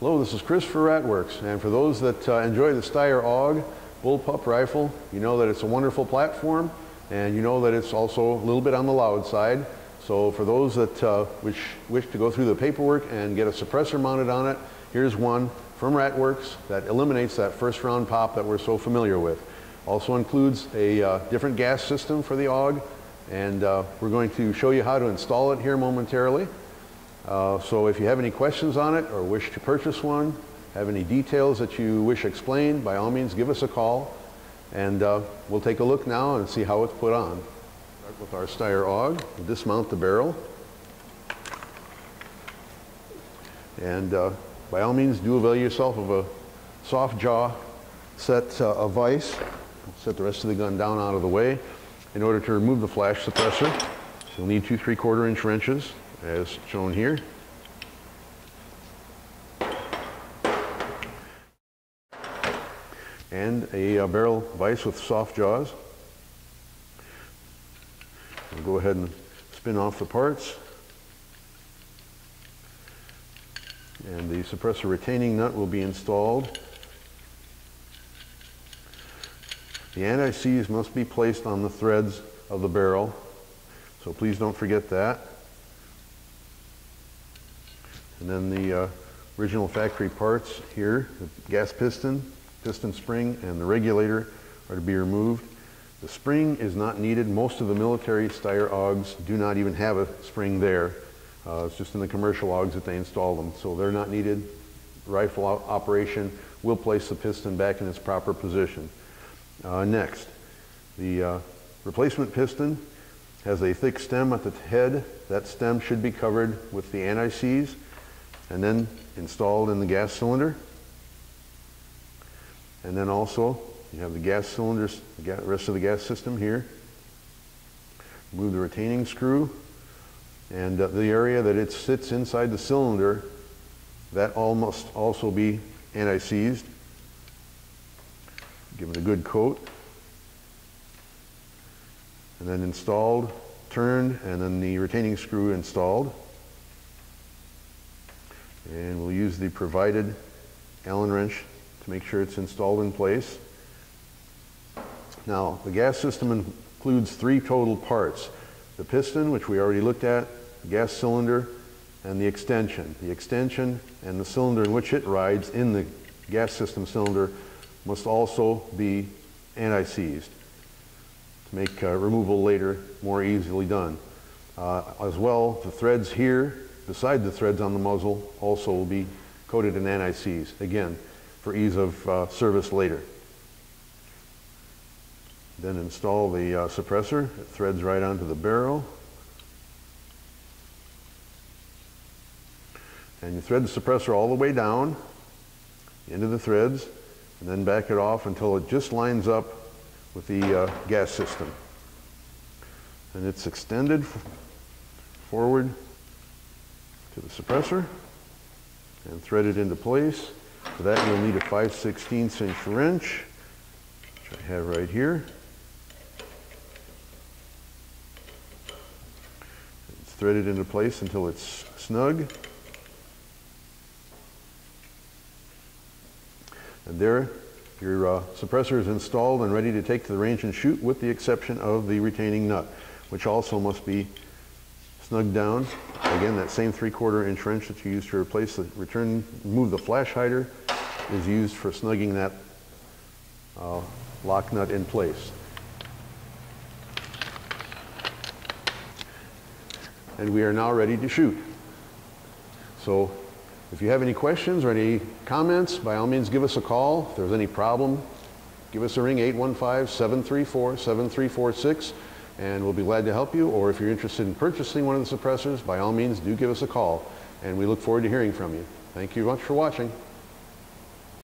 Hello, this is Chris for Ratworx, and for those that uh, enjoy the Steyr AUG bullpup rifle, you know that it's a wonderful platform, and you know that it's also a little bit on the loud side. So for those that uh, wish, wish to go through the paperwork and get a suppressor mounted on it, here's one from Ratworx that eliminates that first round pop that we're so familiar with. Also includes a uh, different gas system for the AUG, and uh, we're going to show you how to install it here momentarily. Uh, so if you have any questions on it or wish to purchase one, have any details that you wish explained, by all means give us a call and uh, we'll take a look now and see how it's put on. Start with our Steyr AUG, dismount the barrel. And uh, by all means do avail yourself of a soft jaw set uh, of vise. Set the rest of the gun down out of the way. In order to remove the flash suppressor, you'll need two three-quarter inch wrenches as shown here. And a uh, barrel vise with soft jaws. We'll go ahead and spin off the parts. And the suppressor retaining nut will be installed. The anti-seize must be placed on the threads of the barrel, so please don't forget that. And then the uh, original factory parts here, the gas piston, piston spring, and the regulator are to be removed. The spring is not needed. Most of the military Steyr AUGs do not even have a spring there. Uh, it's just in the commercial AUGs that they install them. So they're not needed. Rifle operation will place the piston back in its proper position. Uh, next, the uh, replacement piston has a thick stem at the head. That stem should be covered with the anti-seize and then installed in the gas cylinder. And then also you have the gas cylinders, the rest of the gas system here. Move the retaining screw and uh, the area that it sits inside the cylinder, that all must also be anti-seized. Give it a good coat. And then installed, turned, and then the retaining screw installed. And we'll use the provided Allen wrench to make sure it's installed in place. Now, the gas system includes three total parts. The piston, which we already looked at, the gas cylinder, and the extension. The extension and the cylinder in which it rides in the gas system cylinder must also be anti-seized to make uh, removal later more easily done. Uh, as well, the threads here beside the threads on the muzzle also will be coated in anti-seize, again, for ease of uh, service later. Then install the uh, suppressor. It threads right onto the barrel. And you thread the suppressor all the way down into the threads and then back it off until it just lines up with the uh, gas system. And it's extended forward to the suppressor and thread it into place. For that you'll need a 5 16 inch wrench, which I have right here. It's threaded into place until it's snug. And there your uh, suppressor is installed and ready to take to the range and shoot with the exception of the retaining nut, which also must be snugged down. Again, that same three-quarter inch wrench that you used to replace the return, move the flash hider is used for snugging that uh, lock nut in place. And we are now ready to shoot. So if you have any questions or any comments, by all means give us a call. If there's any problem, give us a ring, 815-734-7346 and we'll be glad to help you. Or if you're interested in purchasing one of the suppressors, by all means, do give us a call. And we look forward to hearing from you. Thank you much for watching.